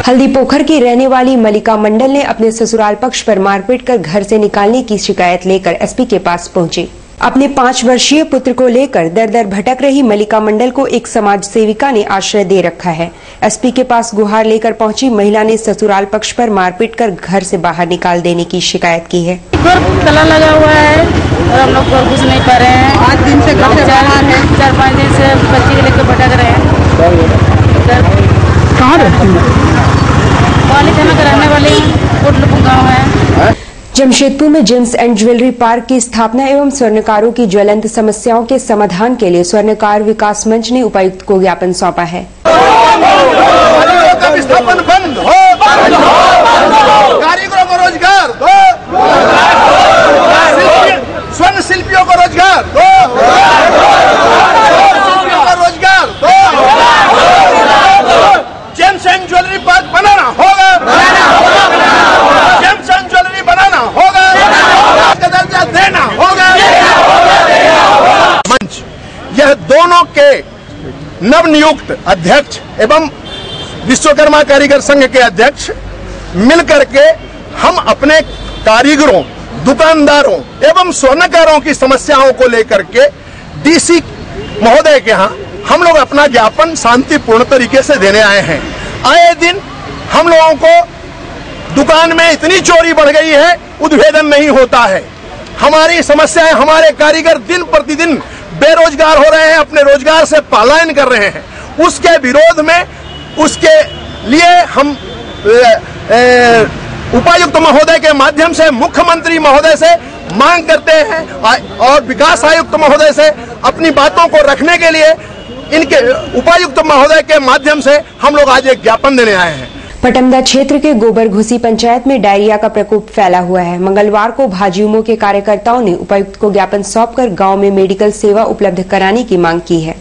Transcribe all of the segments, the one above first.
हल्दी पोखर की रहने वाली मलिका मंडल ने अपने ससुराल पक्ष पर मारपीट कर घर से निकालने की शिकायत लेकर एसपी के पास पहुँची। अपने पाँच वर्षीय पुत्र को लेकर दर दर भटक रही मलिका मंडल को एक समाज सेविका ने आश्रय दे रखा है। एसपी के पास गुहार लेकर पहुँची महिला ने ससुराल पक्ष पर मारपीट कर घर से बाहर निकाल देने की शिकायत की है। तला लगा हुआ है और हम लोग घर घुस नहीं पा रहे हैं। पाँच दिन से घर से बाहर है। चार पाँच दिन से बच्चे को लेकर भटक रहे हैं। कहाँ रहती हैं? वाली थाना के रहने वाले गाँव है? जमशेदपुर में जेम्स एंड ज्वेलरी पार्क की स्थापना एवं स्वर्णकारों की ज्वलंत समस्याओं के समाधान के लिए स्वर्णकार विकास मंच ने उपायुक्त को ज्ञापन सौंपा है कारीगरों का विस्थापन बंद हो कारीगरों को रोज़गार दो शिल्पी- स्वर्ण शिल्पियों को रोज़गार दो शिल्पियों को रोज़गार दो जेम्स एंड ज्वेलरी पार्क बनाना होगा जेम्स एंड ज्वेलरी बनाना होगा का दर्जा देना होगा मंच दोनों के नवनियुक्त अध्यक्ष एवं विश्वकर्मा कारीगर संघ के अध्यक्ष मिलकर के हम अपने कारीगरों, दुकानदारों एवं स्वर्णकारों की समस्याओं को लेकर के डीसी महोदय के यहाँ हम लोग अपना ज्ञापन शांतिपूर्ण तरीके से देने आए हैं। आए दिन हम लोगों को दुकान में इतनी चोरी बढ़ गई है, उद्भेदन नहीं होता है। हमारी समस्याएँ हमारे कारीगर दिन प्रतिदिन बेरोजगार हो रहे हैं, अपने रोज़गार से पलायन कर रहे हैं। उसके विरोध में, उसके लिए हम उपायुक्त महोदय के माध्यम से, मुख्यमंत्री महोदय से मांग करते हैं और विकास आयुक्त महोदय से अपनी बातों को रखने के लिए इनके उपायुक्त महोदय के माध्यम से हम लोग आज एक ज्ञापन देने आए हैं। पटमदा क्षेत्र के गोबर घुसी पंचायत में डायरिया का प्रकोप फैला हुआ है। मंगलवार को भाजयुमो के कार्यकर्ताओं ने उपायुक्त को ज्ञापन सौंपकर गाँव में मेडिकल सेवा उपलब्ध कराने की मांग की है।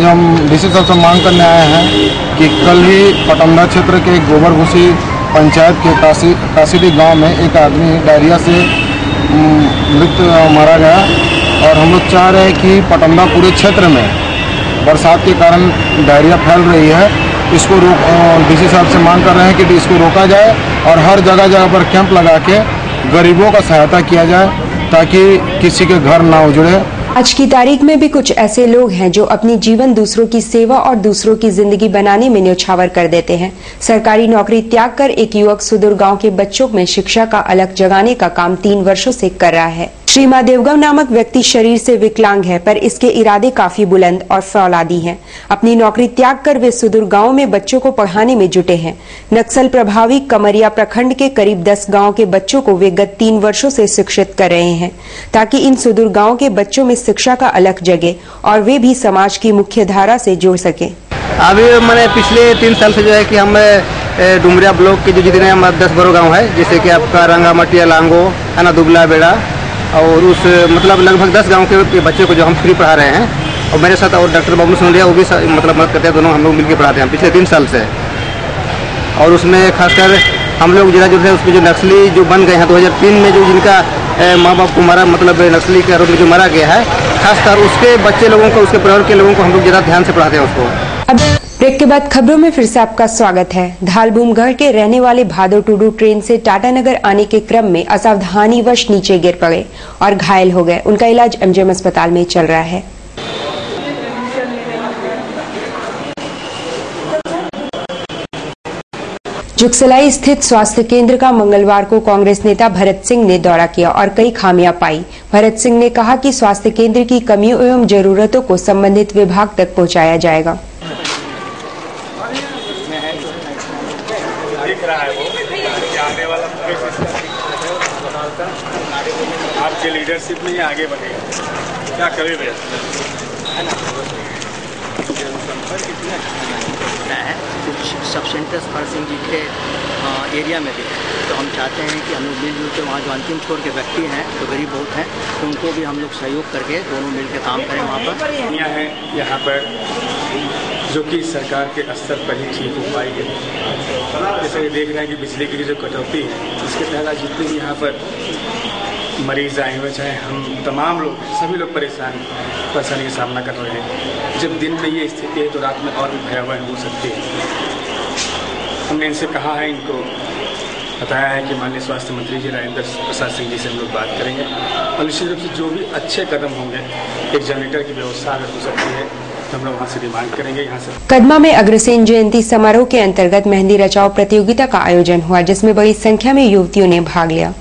हम डीसी साहब से मांग करने आए हैं कि कल ही पटमदा क्षेत्र के गोबर घुसी पंचायत के काशी काशीडी गाँव में एक आदमी डायरिया से मृत, मारा गया और हम लोग चाह रहे हैं कि पटमदा पूरे क्षेत्र में बरसात के कारण डायरिया फैल रही है। इसको रोक डीसी साहब से मांग कर रहे हैं कि इसको रोका जाए और हर जगह जगह पर कैंप लगा के गरीबों का सहायता किया जाए ताकि किसी के घर ना उजड़े। आज की तारीख में भी कुछ ऐसे लोग हैं जो अपनी जीवन दूसरों की सेवा और दूसरों की ज़िंदगी बनाने में न्यौछावर कर देते हैं। सरकारी नौकरी त्याग कर एक युवक सुदूर गाँव के बच्चों में शिक्षा का अलग जगाने का काम तीन वर्षों से कर रहा है। श्री महादेवगव नामक व्यक्ति शरीर से विकलांग है, पर इसके इरादे काफ़ी बुलंद और फौलादी हैं। अपनी नौकरी त्याग कर वे सुदूर गाँव में बच्चों को पढ़ाने में जुटे हैं। नक्सल प्रभावी कमरिया प्रखंड के करीब 10 गाँव के बच्चों को वे गत तीन वर्षों से शिक्षित कर रहे हैं, ताकि इन सुदूर गाँव के बच्चों में शिक्षा का अलग जगे और वे भी समाज की मुख्य धारा से जुड़ सके। अभी मैंने पिछले तीन साल से जो है कि हम डुमरिया ब्लॉक के जो जितने हम दस बड़ो गाँव है, जैसे कि आपका रंगा मटिया लांगो है ना दुबला, बेड़ा और उस मतलब लगभग दस गाँव के बच्चे को जो हम फ्री पढ़ा रहे हैं। और मेरे साथ और डॉक्टर बाबू सोनिया वो भी मतलब मदद करते हैं, दोनों हम लोग मिलकर पढ़ाते हैं, पिछले तीन साल से। और उसमें खासकर हम लोग जिला जो है, उसमें जो नक्सली जो बन गए हैं 2003 में जो जिनका माँ बाप को मारा मतलब नक्सली के आरोप में जो मारा गया है, खासकर उसके बच्चे लोगों को, उसके परिवार के लोगों को हम लोग ज़्यादा ध्यान से पढ़ाते हैं उसको। ब्रेक के बाद खबरों में फिर से आपका स्वागत है। धालबूमगढ़ के रहने वाले भादो टुडू ट्रेन से टाटानगर आने के क्रम में असावधानी असावधानीवश नीचे गिर पड़े और घायल हो गए। उनका इलाज एमजीएम अस्पताल में चल रहा है। जुगसलाई स्थित स्वास्थ्य केंद्र का मंगलवार को कांग्रेस नेता भरत सिंह ने दौरा किया और कई खामियाँ पाई। भरत सिंह ने कहा कि स्वास्थ्य केंद्र की कमियों एवं जरूरतों को संबंधित विभाग तक पहुँचाया जाएगा। आपके लीडरशिप में ये आगे बढ़ेगा। क्या कभी भैया? है कुछ सब सेंटर्स हर सिंह जी के एरिया में भी। है तो हम चाहते हैं कि हम लोग मिलजुल के वहाँ जो अंतिम छोर के व्यक्ति हैं जो गरीब बहुत हैं तो उनको भी हम लोग सहयोग करके दोनों मिल के काम करें वहाँ पर। यहाँ पर। जो कि सरकार के स्तर पर ही ठीक हो पाई है जैसे देख रहे हैं कि बिजली की जो कटौती है तहत आज जितने भी यहाँ पर मरीज़ आए हुए चाहे हम तमाम लोग, सभी लोग परेशान, परेशानी का सामना कर रहे हैं। जब दिन में ये स्थिति है तो रात में और भी भयावह हो सकती है। हमने इनसे कहा है, इनको बताया है कि माननीय स्वास्थ्य मंत्री जी राजेंद्र प्रसाद सिंह जी से हम लोग बात करेंगे। और निश्चित रूप से जो भी अच्छे कदम होंगे, एक जनरेटर की व्यवस्था अगर हो सकती है तो हम लोग वहाँ से डिमांड करेंगे यहाँ से। कदमा में अग्रसेन जयंती समारोह के अंतर्गत मेहंदी रचाओ प्रतियोगिता का आयोजन हुआ जिसमें बड़ी संख्या में युवतियों ने भाग लिया।